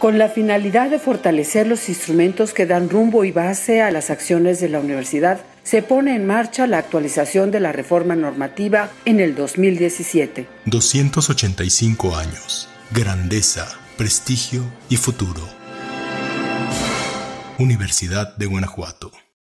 Con la finalidad de fortalecer los instrumentos que dan rumbo y base a las acciones de la universidad, se pone en marcha la actualización de la reforma normativa en el 2017. 285 años. Grandeza, prestigio y futuro. Universidad de Guanajuato.